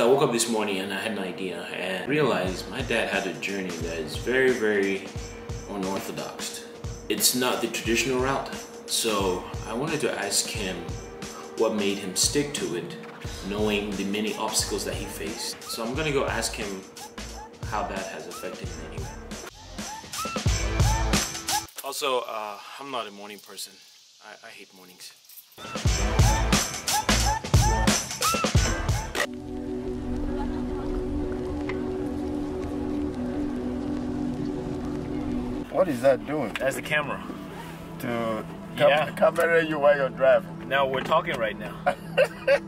So I woke up this morning and I had an idea and realized my dad had a journey that is very, very unorthodox. It's not the traditional route. So I wanted to ask him what made him stick to it, knowing the many obstacles that he faced. So I'm gonna go ask him how that has affected him anyway. Also, uh, I'm not a morning person. I, I hate mornings. What is that doing? That's the camera. To cam- Yeah. camera you while you're driving. Now we're talking right now.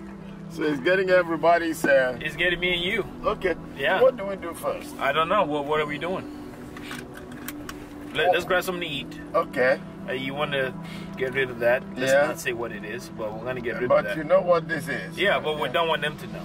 So it's getting everybody's. Uh, It's getting me and you. okay. Yeah. What do we do first? I don't know. What, what are we doing? Let, us grab something to eat. Okay. Uh, you want to get rid of that? Let's Yeah. not say what it is, but we're going to get rid of that. But you know what this is. yeah, but we don't want them to know.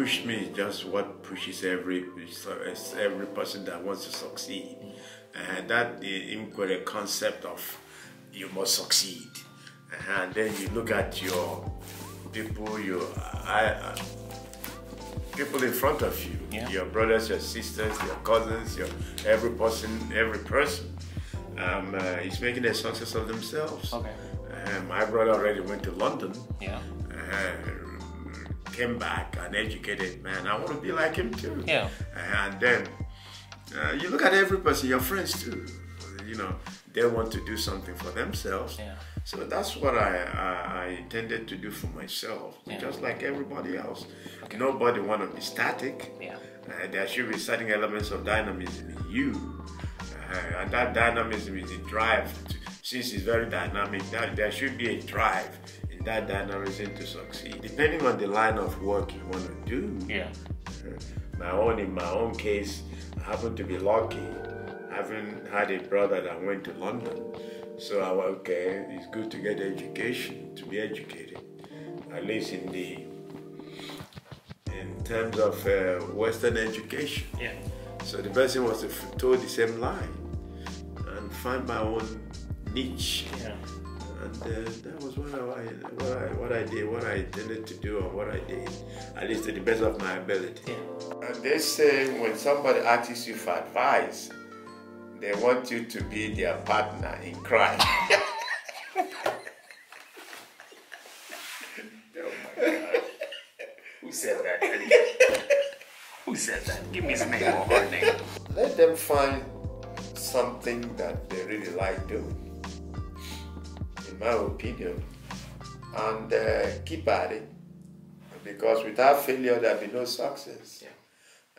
Pushed me is just what pushes every every person that wants to succeed, and that the inquiry concept of you must succeed, and then you look at your people, your I, I, people in front of you, Yeah. your brothers, your sisters, your cousins, your every person, every person um, uh, is making a success of themselves. Okay. Uh, my brother already went to London Yeah. uh, came back an educated man. I want to be like him too. Yeah. And then uh, you look at every person, your friends too. You know, they want to do something for themselves. Yeah. So that's what I, I, I intended to do for myself, Yeah. just like everybody else. Nobody want to be static. Yeah. Uh, there should be certain elements of dynamism in you. Uh, and that dynamism is a drive. To, since it's very dynamic, that there should be a drive that dynamism to succeed. Depending on the line of work you want to do. Yeah. Uh, my own, in my own case, I happen to be lucky. Having had a brother that went to London, so I was okay. It's good to get education, to be educated, at least in the in terms of uh, Western education. Yeah. So the person was to toe the same line and find my own niche. Yeah. And uh, that was what I, what I what I did, what I intended to do, or what I did, at least to the best of my ability. Yeah. And they say when somebody asks you for advice, they want you to be their partner in crime. Who said that? Who said that? Give me his name or her name. Let them find something that they really like doing, in my opinion, and uh, keep at it. Because without failure, there'll be no success.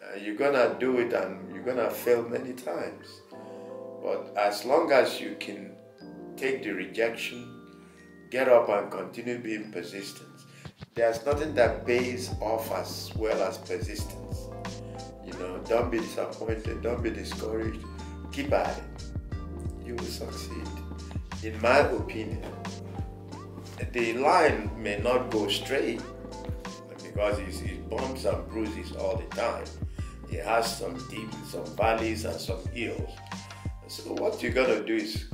Uh, you're gonna do it and you're gonna fail many times. But as long as you can take the rejection, get up and continue being persistent, there's nothing that pays off as well as persistence. You know, don't be disappointed, don't be discouraged, keep at it. You will succeed. In my opinion, the line may not go straight because it's bumps and bruises all the time. It has some deep, some valleys, and some hills. So what you're gonna do is,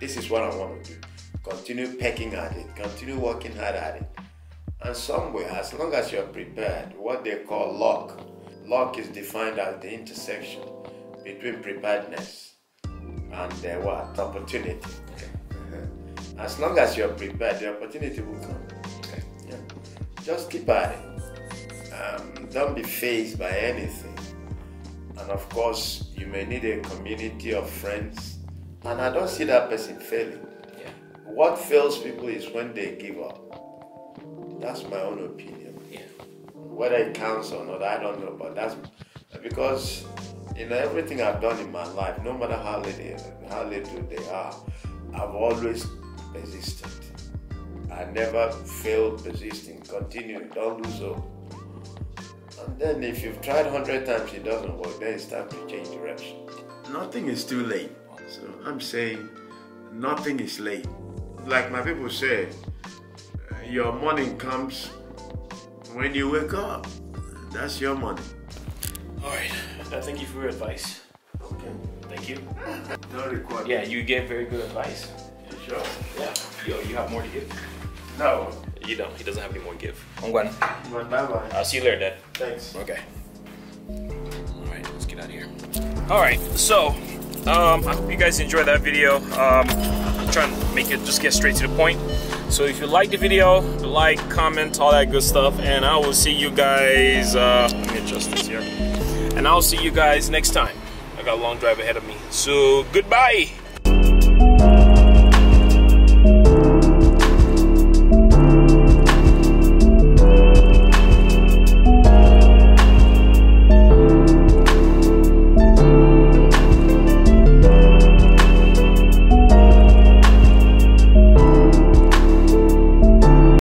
this is what I want to do. Continue pecking at it, continue working hard at it. And somewhere, as long as you're prepared, what they call luck. Luck is defined as the intersection between preparedness and uh, what? Opportunity. As long as you're prepared, the opportunity will come. Yeah. Just keep at it. Um, don't be fazed by anything. And of course, you may need a community of friends. And I don't see that person failing. Yeah. What fails people is when they give up. That's my own opinion. Yeah. Whether it counts or not, I don't know. But that's because you know everything I've done in my life, no matter how little how little they are, I've always persisted. I never failed persisting. Continue. Don't lose hope. And then if you've tried hundred times it doesn't work, then it's time to change direction. Nothing is too late. So I'm saying nothing is late. Like my people say, uh, your morning comes When you wake up, that's your money. All right. Uh, thank you for your advice. Okay. Thank you. No requirement. Yeah, you gave very good advice. Sure. Yeah. Yo, you have more to give? No. You don't. He doesn't have any more to give. I'm going. Bye bye. I'll see you later, Dad. Thanks. Okay. All right, let's get out of here. All right, so um, I hope you guys enjoyed that video. Um, I'm trying to make it just get straight to the point. So if you like the video, like, comment, all that good stuff, and I will see you guys. Uh, let me adjust this here, and I'll see you guys next time. I got a long drive ahead of me. So goodbye.